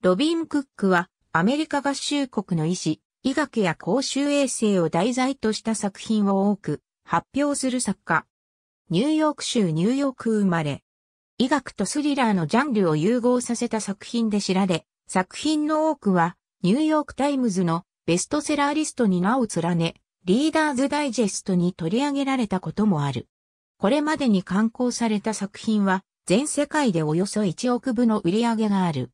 ロビン・クックはアメリカ合衆国の医師、医学や公衆衛生を題材とした作品を多く発表する作家。ニューヨーク州ニューヨーク生まれ。医学とスリラーのジャンルを融合させた作品で知られ、作品の多くはニューヨークタイムズのベストセラーリストに名を連ね、リーダーズダイジェストに取り上げられたこともある。これまでに刊行された作品は全世界でおよそ1億部の売り上げがある。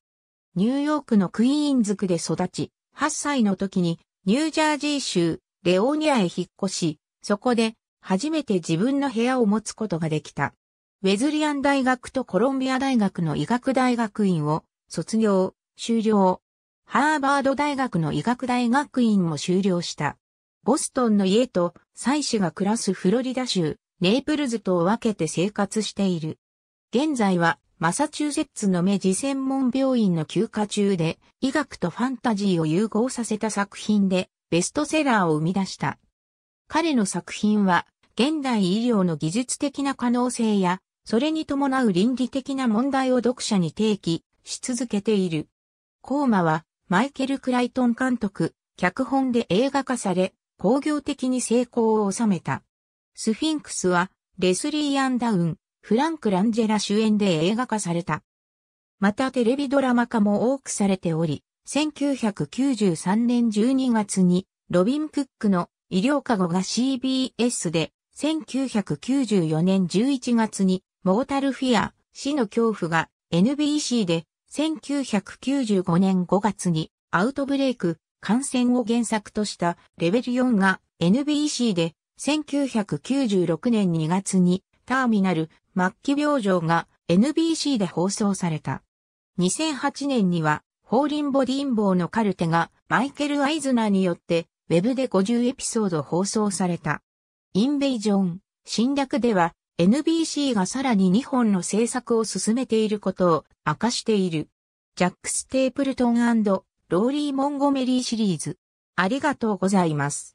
ニューヨークのクイーンズ区で育ち、8歳の時にニュージャージー州レオーニアへ引っ越し、そこで初めて自分の部屋を持つことができた。ウェズリアン大学とコロンビア大学の医学大学院を卒業、修了。ハーバード大学の医学大学院も修了した。ボストンの家と妻子が暮らすフロリダ州、ネイプルズとを分けて生活している。現在はマサチューセッツの目地専門病院の休暇中で、医学とファンタジーを融合させた作品で、ベストセラーを生み出した。彼の作品は、現代医療の技術的な可能性や、それに伴う倫理的な問題を読者に提起し続けている。コーマは、マイケル・クライトン監督、脚本で映画化され、工業的に成功を収めた。スフィンクスは、レスリー・アンダウン、フランク・ランジェラ主演で映画化された。またテレビドラマ化も多くされており、1993年12月にロビン・クックの医療過護が CBS で、1994年11月にモータルフィア、死の恐怖が NBC で、1995年5月にアウトブレイク、感染を原作としたレベル4が NBC で、1996年2月にターミナル、末期病状が NBC で放送された。2008年には、ホーリンボディンボーのカルテがマイケル・アイズナーによってウェブで50エピソード放送された。インベイジョン、侵略では NBC がさらに2本の制作を進めていることを明かしている。ジャック・ステープルトンローリー・モンゴメリーシリーズ。ありがとうございます。